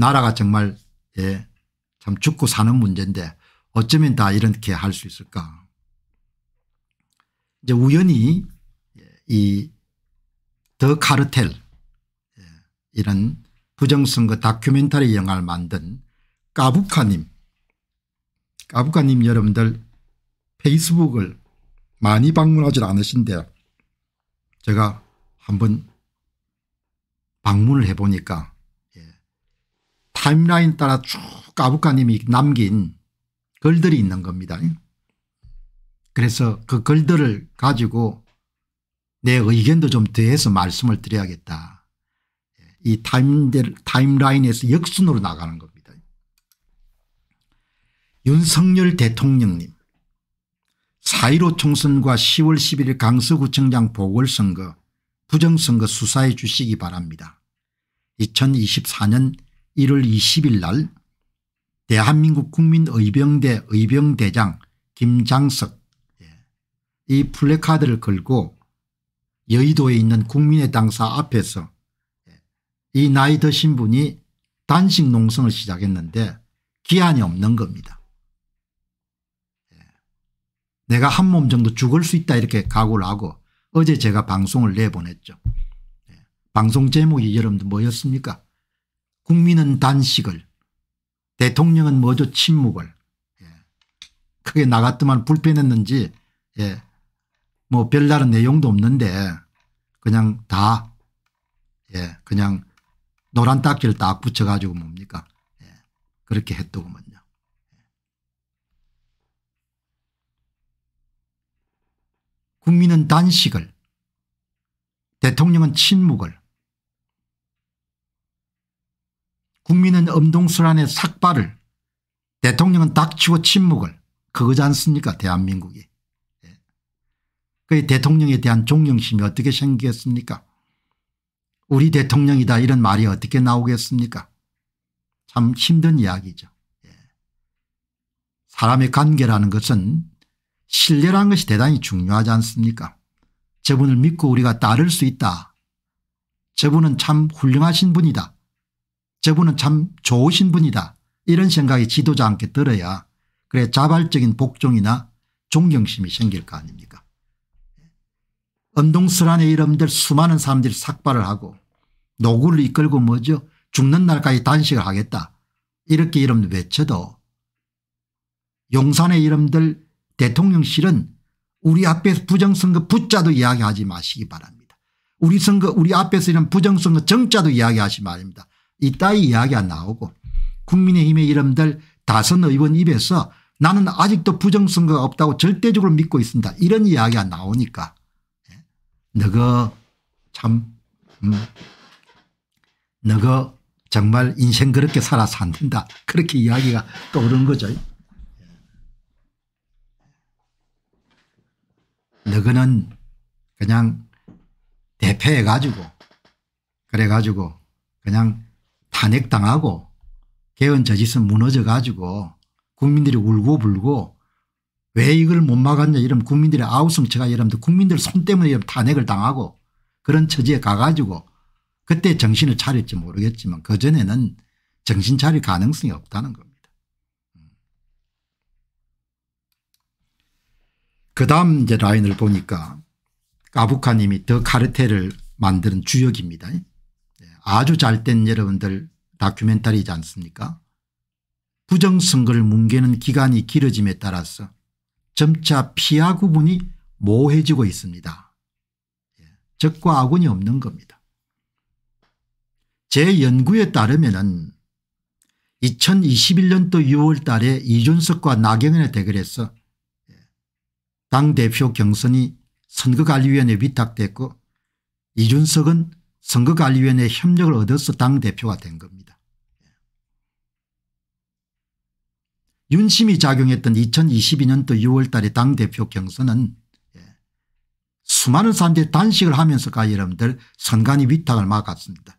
나라가 정말 예, 참 죽고 사는 문제인데 어쩌면 다 이렇게 할 수 있을까. 이제 우연히 이 더 카르텔 예, 이런 부정선거 다큐멘터리 영화를 만든 까부카님 까부카님 여러분들 페이스북을 많이 방문하지 않으신데 제가 한번 방문을 해보니까 타임라인 따라 쭉 까부카님이 남긴 글들이 있는 겁니다. 그래서 그 글들을 가지고 내 의견도 좀 더해서 말씀을 드려야겠다. 이 타임, 타임라인에서 역순으로 나가는 겁니다. 윤석열 대통령님 4.15 총선과 10월 11일 강서구청장 보궐선거 부정선거 수사해 주시기 바랍니다. 2024년 1월 20일 날 대한민국 국민의병대 의병대장 김장석 예, 이 플래카드를 걸고 여의도에 있는 국민의 당사 앞에서 예, 이 나이 드신 분이 단식 농성을 시작했는데 기한이 없는 겁니다. 예, 내가 한 몸 정도 죽을 수 있다 이렇게 각오를 하고 어제 제가 방송을 내보냈죠. 방송 제목이 여러분들 뭐였습니까 국민은 단식을 대통령은 뭐죠 침묵을 예. 크게 나갔더만 불편했는지 예. 뭐 별다른 내용도 없는데 그냥 다 예. 그냥 노란 딱지를 딱 붙여가지고 뭡니까 예. 그렇게 했더구먼요. 국민은 단식을 대통령은 침묵을 국민은 엄동설안의 삭발을 대통령은 닥치고 침묵을 그거지 않습니까 대한민국이. 예. 그 대통령에 대한 존경심이 어떻게 생기겠습니까 우리 대통령이다 이런 말이 어떻게 나오겠습니까 참 힘든 이야기죠. 예. 사람의 관계라는 것은 신뢰라는 것이 대단히 중요하지 않습니까 저분을 믿고 우리가 따를 수 있다. 저분은 참 훌륭하신 분이다. 저분은 참 좋으신 분이다 이런 생각이 지도자한테 들어야 그래 자발적인 복종이나 존경심이 생길 거 아닙니까 언동설안의 이름들 수많은 사람들이 삭발을 하고 노구를 이끌고 뭐죠 죽는 날까지 단식을 하겠다 이렇게 이름 외쳐도 용산의 이름들 대통령실은 우리 앞에서 부정선거 붙자도 이야기하지 마시기 바랍니다. 우리 선거 우리 앞에서 이런 부정선거 정자도 이야기하지 말입니다. 이따위 이야기가 나오고 국민의힘의 이름들 다선 의원 입에서 나는 아직도 부정선거가 없다고 절대적으로 믿고 있습니다. 이런 이야기가 나오니까 예. 너가 참 음, 너가 정말 인생 그렇게 살아서 안 된다. 그렇게 이야기가 떠오르는 거죠. 예. 너는 그냥 대패해 가지고 그래 가지고 그냥 탄핵당하고 개헌 저짓은 무너져 가지고 국민들이 울고 불고 왜 이걸 못 막았냐 이러면 국민들의 아우성처가 여러분들 국민들 손 때문에 탄핵을 당하고 그런 처지에 가가지고 그때 정신을 차릴지 모르겠지만 그전에는 정신 차릴 가능성이 없다는 겁니다. 그 다음 이제 라인을 보니까 까부카님이 더 카르텔을 만드는 주역입니다. 아주 잘된 여러분들 다큐멘터리지 않습니까 부정선거를 뭉개는 기간이 길어짐에 따라서 점차 피하 구분이 모호해지고 있습니다. 예, 적과 악운이 없는 겁니다. 제 연구에 따르면 2021년도 6월 달에 이준석과 나경원의 대결에서 예, 당대표 경선이 선거관리위원회에 위탁됐고 이준석은 선거관리위원회 협력을 얻어서 당대표가 된 겁니다. 윤심이 작용했던 2022년도 6월 달에 당대표 경선은 예, 수많은 사람들이 단식을 하면서가 여러분들 선관위 위탁을 막았습니다.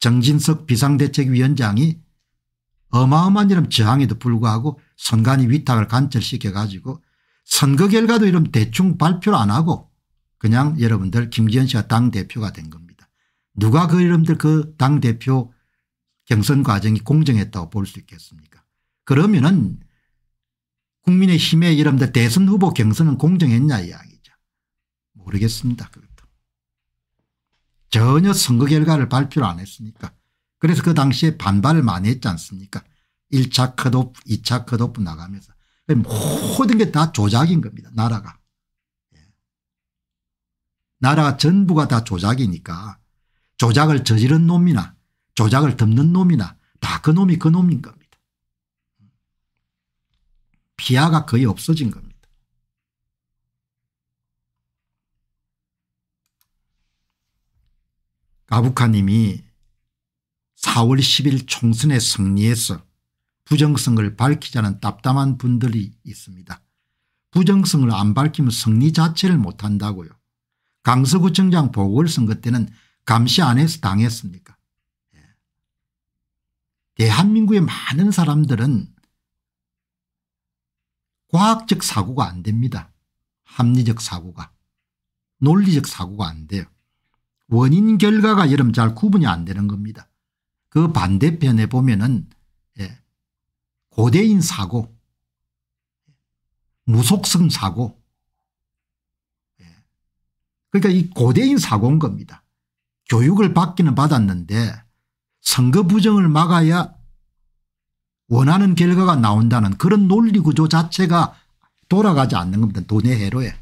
정진석 비상대책위원장이 어마어마한 이런 저항에도 불구하고 선관위 위탁을 간철시켜 가지고 선거 결과도 이런 대충 발표를 안 하고 그냥 여러분들 김기현 씨가 당대표가 된 겁니다. 누가 그 여러분들 그 당 대표 경선 과정이 공정했다고 볼 수 있겠습니까 그러면은 국민의힘의 여러분들 대선 후보 경선은 공정했냐 이야기죠. 모르겠습니다. 그것도. 전혀 선거 결과를 발표를 안 했으니까. 그래서 그 당시에 반발을 많이 했지 않습니까 1차 컷오프 2차 컷오프 나가면서 모든 게 다 조작인 겁니다. 나라가. 예. 나라가 전부가 다 조작이니까 조작을 저지른 놈이나 조작을 덮는 놈이나 다 그 놈이 그 놈인 겁니다. 피아가 거의 없어진 겁니다. 가부카님이 4월 10일 총선에 승리해서 부정성을 밝히자는 답답한 분들이 있습니다. 부정성을 안 밝히면 승리 자체를 못한다고요. 강서구청장 보궐선거 때는 감시 안 해서 당했습니까 예. 대한민국의 많은 사람들은 과학적 사고가 안 됩니다. 합리적 사고가. 논리적 사고가 안 돼요. 원인 결과가 여러분 잘 구분이 안 되는 겁니다. 그 반대편에 보면은 예. 고대인 사고 무속성 사고 예. 그러니까 이 고대인 사고인 겁니다. 교육을 받기는 받았는데 선거 부정을 막아야 원하는 결과가 나온다는 그런 논리 구조 자체가 돌아가지 않는 겁니다. 돈의 해로에.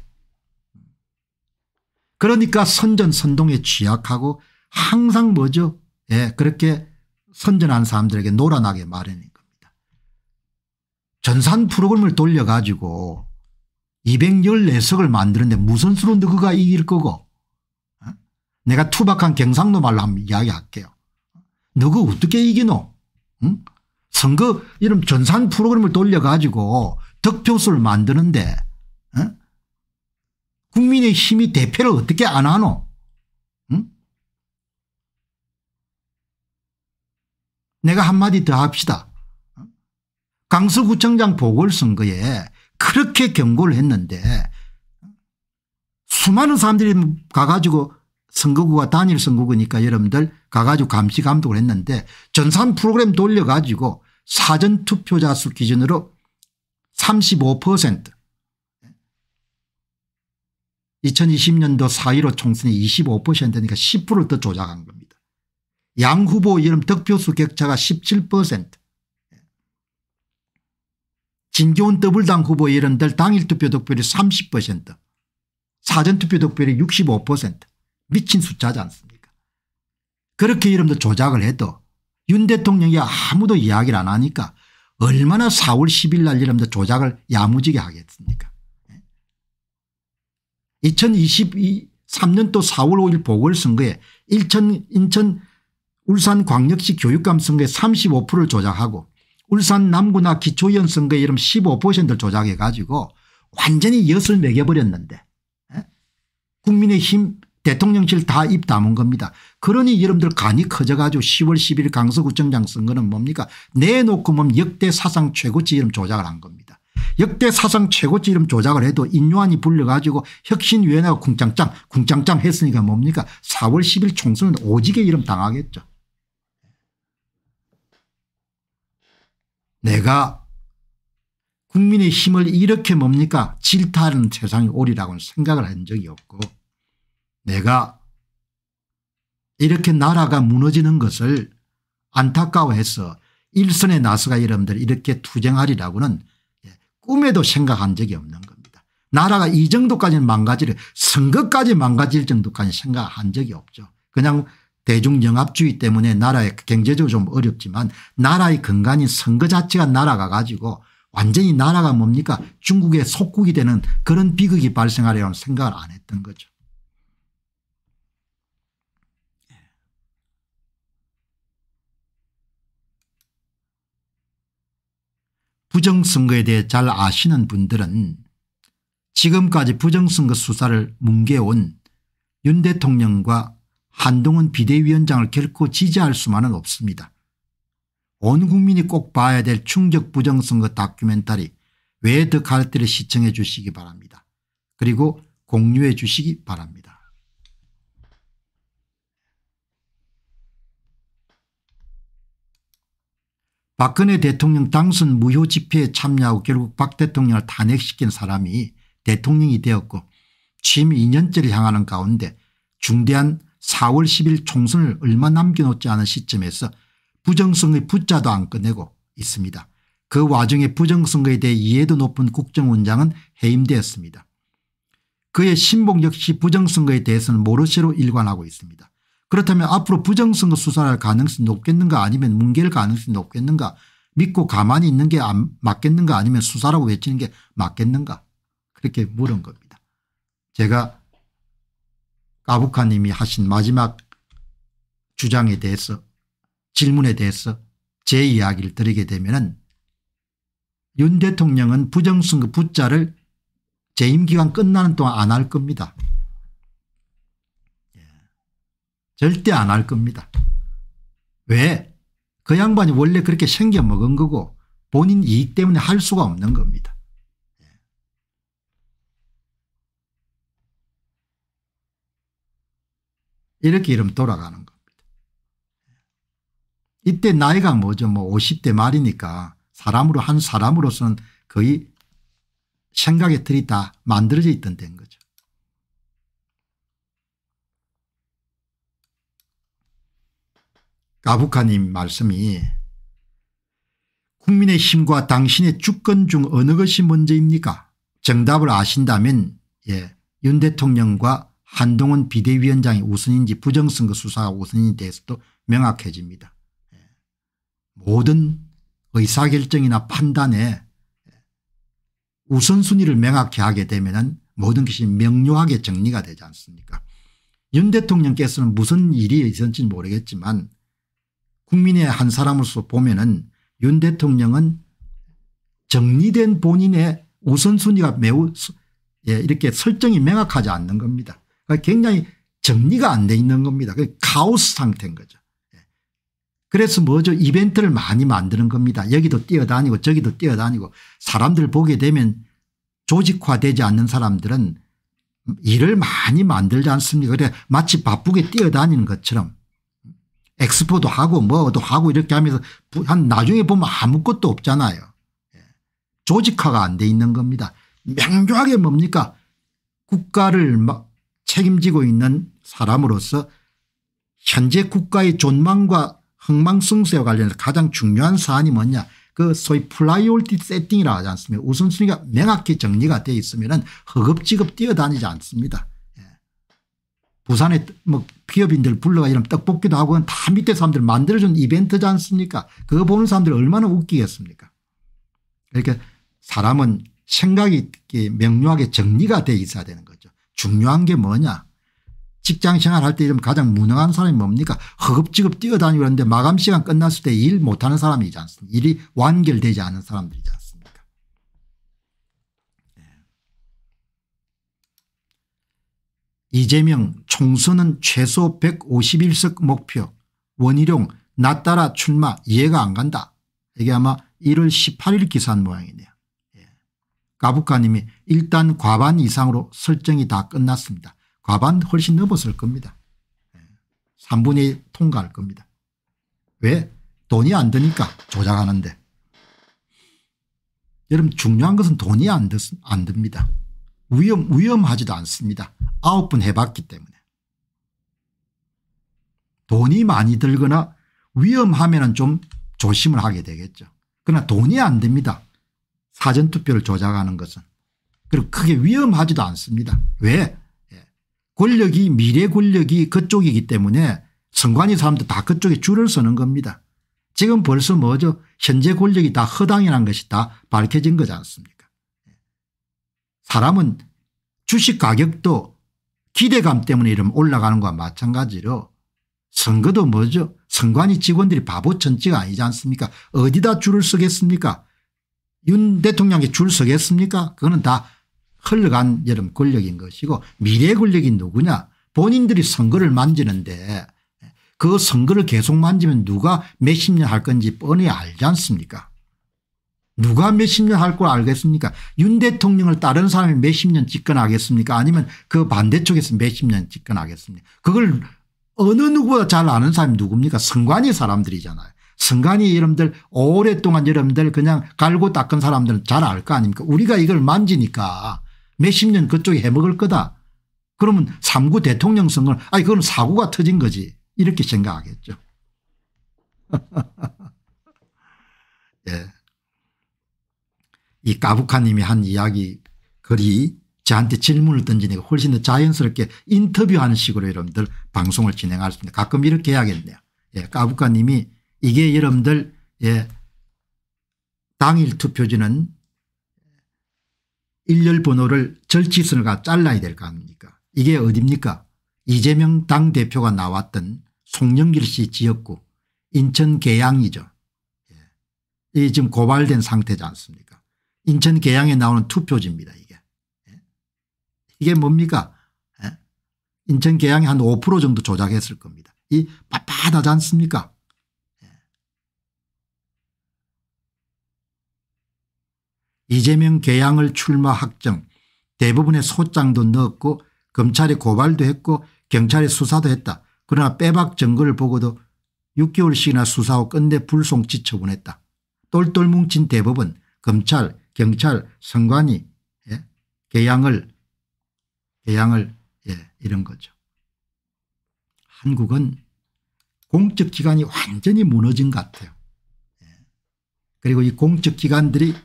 그러니까 선전 선동에 취약하고 항상 뭐죠 예, 그렇게 선전한 사람들에게 놀아나게 마련인 겁니다. 전산 프로그램을 돌려가지고 214석을 만드는데 무슨 수로 너가 이길 거고 어? 내가 투박한 경상도 말로 한번 이야기할게요. 너가 어떻게 이기노 응? 선거 이런 전산 프로그램을 돌려가지고 득표수를 만드는데 어? 국민의 힘이 대표를 어떻게 안 하노 응? 내가 한마디 더 합시다. 어? 강서구청장 보궐선거에 그렇게 경고를 했는데 수많은 사람들이 가가지고 선거구가 단일 선거구니까 여러분들 가가지고 감시 감독을 했는데 전산 프로그램 돌려가지고 사전투표자 수 기준으로 35% 2020년도 4.15 총선이 25%니까 10%를 더 조작한 겁니다. 양 후보 여름 득표수 격차가 17% 진교훈 더블당 후보 여러분들 당일 투표 득표율이 30% 사전투표 득표율이 65% 미친 숫자지 않습니까? 그렇게 여러분들 조작을 해도 윤 대통령이 아무도 이야기를 안 하니까 얼마나 4월 10일 날 여러분들 조작을 야무지게 하겠습니까? 2023년도 4월 5일 보궐선거에 인천, 인천 울산 광역시 교육감 선거에 35%를 조작하고 울산 남구나 기초위원 선거에 이름 15%를 조작해 가지고 완전히 엿을 매겨버렸는데 국민의힘 대통령실 다 입 다문 겁니다. 그러니 여러분들 간이 커져가지고 10월 10일 강서구청장 선거는 뭡니까 내놓고 뭐 역대 사상 최고치 이름 조작을 한 겁니다. 역대 사상 최고치 이름 조작을 해도 인요한이 불려가지고 혁신위원회가 쿵짱짱 쿵짱짱 했으니까 뭡니까 4월 10일 총선은 오지게 이름 당하겠죠. 내가 국민의 힘을 이렇게 뭡니까 질타하는 세상이 오리라고는 생각을 한 적이 없고 내가 이렇게 나라가 무너지는 것을 안타까워해서 일선에 나서가 여러분들 이렇게 투쟁하리라고는 예, 꿈에도 생각한 적이 없는 겁니다. 나라가 이 정도까지는 망가지를 선거까지 망가질 정도까지 생각한 적이 없죠. 그냥 대중영합주의 때문에 나라의 경제적으로 좀 어렵지만 나라의 근간인 선거 자체가 날아가 가지고 완전히 나라가 뭡니까 중국의 속국이 되는 그런 비극이 발생하려는 생각을 안 했던 거죠. 부정선거에 대해 잘 아시는 분들은 지금까지 부정선거 수사를 뭉개온 윤 대통령과 한동훈 비대위원장을 결코 지지할 수만은 없습니다. 온 국민이 꼭 봐야 될 충격 부정선거 다큐멘터리 왜 더 갈대를 시청해 주시기 바랍니다. 그리고 공유해 주시기 바랍니다. 박근혜 대통령 당선 무효 집회에 참여하고 결국 박 대통령을 탄핵시킨 사람이 대통령이 되었고 취임 2년째를 향하는 가운데 중대한 4월 10일 총선을 얼마 남겨놓지 않은 시점에서 부정선거의 붙자도 안 꺼내고 있습니다. 그 와중에 부정선거에 대해 이해도 높은 국정원장은 해임되었습니다. 그의 신봉 역시 부정선거에 대해서는 모르쇠로 일관하고 있습니다. 그렇다면 앞으로 부정선거 수사할 가능성이 높겠는가 아니면 뭉갤 가능성이 높겠는가 믿고 가만히 있는 게 맞겠는가 아니면 수사라고 외치는 게 맞겠는가 그렇게 물은 겁니다. 제가 까부카 님이 하신 마지막 주장에 대해서 질문에 대해서 제 이야기를 드리게 되면 윤 대통령은 부정선거 붙자를 재임 기간 끝나는 동안 안 할 겁니다. 절대 안 할 겁니다. 왜? 그 양반이 원래 그렇게 생겨 먹은 거고 본인 이익 때문에 할 수가 없는 겁니다. 이렇게 이러면 돌아가는 겁니다. 이때 나이가 뭐죠? 뭐 50대 말이니까 사람으로 한 사람으로서는 거의 생각의 틀이 다 만들어져 있던 된 거죠. 가부카님 말씀이 국민의 힘과 당신의 주권 중 어느 것이 먼저입니까 정답을 아신다면 예, 윤 대통령과 한동훈 비대위원장이 우선인지 부정선거 수사가 우선인지 대해서도 명확해집니다. 예. 모든 의사결정이나 판단에 우선순위를 명확히 하게 되면 모든 것이 명료하게 정리가 되지 않습니까 윤 대통령께서는 무슨 일이 있었는지 모르겠지만 국민의 한 사람으로서 보면 은 윤 대통령은 정리된 본인의 우선순위가 매우 예, 이렇게 설정이 명확하지 않는 겁니다. 그러니까 굉장히 정리가 안 돼 있는 겁니다. 카오스 상태인 거죠. 예. 그래서 뭐죠 이벤트를 많이 만드는 겁니다. 여기도 뛰어다니고 저기도 뛰어다니고 사람들 보게 되면 조직화되지 않는 사람들은 일을 많이 만들지 않습니까 그래 마치 바쁘게 뛰어다니는 것처럼 엑스포도 하고 뭐도 하고 이렇게 하면서 한 나중에 보면 아무것도 없잖아요. 예. 조직화가 안 돼 있는 겁니다. 명료하게 뭡니까 국가를 막 책임지고 있는 사람으로서 현재 국가의 존망과 흥망성쇠와 관련해서 가장 중요한 사안이 뭐냐 그 소위 priority setting이라고 하지 않습니까 우선순위가 명확히 정리가 되어 있으면 허겁지겁 뛰어다니지 않습니다. 부산에 뭐 기업인들 불러가 이런 떡볶이도 하고 다 밑에 사람들 만들어준 이벤트지 않습니까? 그거 보는 사람들 얼마나 웃기겠습니까? 그러니까 사람은 생각이 명료하게 정리가 돼 있어야 되는 거죠. 중요한 게 뭐냐? 직장 생활할 때 가장 무능한 사람이 뭡니까? 허겁지겁 뛰어다니고 그러는데 마감 시간 끝났을 때 일 못하는 사람이지 않습니까? 일이 완결되지 않은 사람들이지 않습니까 이재명 총선은 최소 151석 목표 원희룡 나 따라 출마 이해가 안 간다. 이게 아마 1월 18일 기사한 모양이네요. 예. 가부카님이 일단 과반 이상으로 설정이 다 끝났습니다. 과반 훨씬 넘었을 겁니다. 예. 3분의 1 통과할 겁니다. 왜? 돈이 안 드니까 조작하는데. 여러분 중요한 것은 돈이 안, 드, 안 듭니다. 위험, 위험하지도 않습니다. 아홉 번 해봤기 때문에. 돈이 많이 들거나 위험하면 좀 조심을 하게 되겠죠. 그러나 돈이 안 됩니다. 사전투표를 조작하는 것은. 그리고 크게 위험하지도 않습니다. 왜? 예. 권력이 미래 권력이 그쪽이기 때문에 선관위 사람도 다 그쪽에 줄을 서는 겁니다. 지금 벌써 뭐죠 현재 권력이 다 허당이라는 것이 다 밝혀진 거지 않습니까 사람은 주식 가격도 기대감 때문에 이러면 올라가는 것과 마찬가지로 선거도 뭐죠? 선관위 직원들이 바보 천지가 아니지 않습니까? 어디다 줄을 서겠습니까? 윤 대통령이 줄 서겠습니까? 그거는 다 흘러간 여름 권력인 것이고 미래 권력이 누구냐? 본인들이 선거를 만지는데 그 선거를 계속 만지면 누가 몇십 년 할 건지 뻔히 알지 않습니까 누가 몇십 년 할 걸 알겠습니까 윤 대통령을 다른 사람이 몇십 년 집권하겠습니까 아니면 그 반대쪽에서 몇십 년 집권하겠습니까 그걸 어느 누구보다 잘 아는 사람이 누굽니까 선관위 사람들이잖아요. 선관위 여러분들 오랫동안 여러분들 그냥 갈고 닦은 사람들은 잘 알 거 아닙니까 우리가 이걸 만지니까 몇십 년 그쪽에 해먹을 거다. 그러면 3구 대통령 선거는 아니 그건 사고가 터진 거지 이렇게 생각하겠죠. 예. 이 까부카님이 한 이야기 글이 저한테 질문을 던지니까 훨씬 더 자연스럽게 인터뷰하는 식으로 여러분들 방송을 진행할 수 있습니다. 가끔 이렇게 해야겠네요. 예, 까부카님이 이게 여러분들 예, 당일 투표지는 일렬 번호를 절치선을 가 잘라야 될 거 아닙니까 이게 어딥니까 이재명 당대표가 나왔던 송영길 씨 지역구 인천 계양이죠. 예. 이 지금 고발된 상태지 않습니까 인천 계양에 나오는 투표지입니다. 이게 예. 이게 뭡니까 예. 인천 계양이 한 5% 정도 조작했을 겁니다. 이 빳빳하지 않습니까 이재명 개양을 출마 확정 대부분의 소장도 넣었고 검찰이 고발도 했고 경찰이 수사도 했다. 그러나 빼박 증거를 보고도 6개월씩이나 수사 후 끝내 불송치 처분했다. 똘똘 뭉친 대법원 검찰 경찰 선관위 예? 개양을 개양을 예, 이런 거죠. 한국은 공적기관이 완전히 무너진 것 같아요. 예. 그리고 이 공적기관들이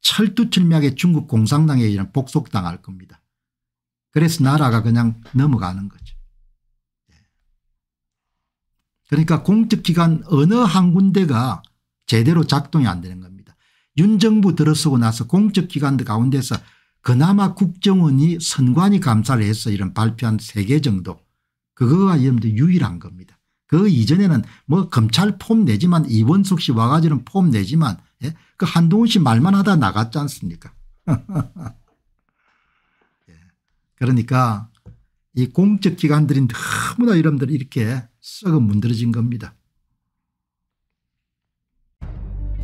철두철미하게 중국 공산당에 의한 복속당할 겁니다. 그래서 나라가 그냥 넘어가는 거죠. 예. 그러니까 공적기관 어느 한 군데가 제대로 작동이 안 되는 겁니다. 윤 정부 들어서고 나서 공적기관 들 가운데서 그나마 국정원이 선관위 감사를 해서 이런 발표한 세 개 정도 그거가 여러분들 유일한 겁니다. 그 이전에는 뭐 검찰 폼 내지만 이원숙 씨 와가지고는 폼 내지만 예? 그 한동훈 씨 말만 하다 나갔지 않습니까 예. 그러니까 이 공적 기관들이 너무나 여러분들 이렇게 썩어 문드러진 겁니다.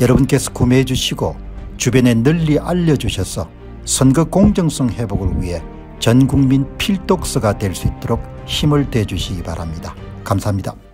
여러분께서 구매해 주시고 주변에 널리 알려주셔서 선거 공정성 회복을 위해 전국민 필독서가 될 수 있도록 힘을 대주시기 바랍니다. 감사합니다.